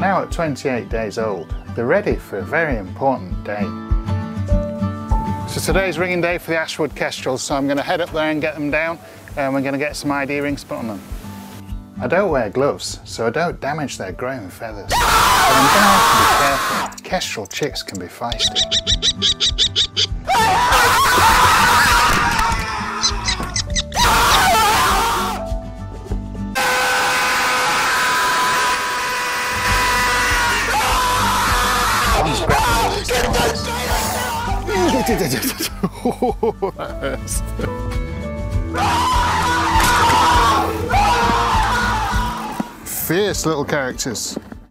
Now at 28 days old, they're ready for a very important day. So today's ringing day for the Ashwood Kestrels, so I'm going to head up there and get them down and we're going to get some ID rings put on them. I don't wear gloves, so I don't damage their growing feathers. But I'm going to have to be careful. Kestrel chicks can be feisty. Fierce little characters.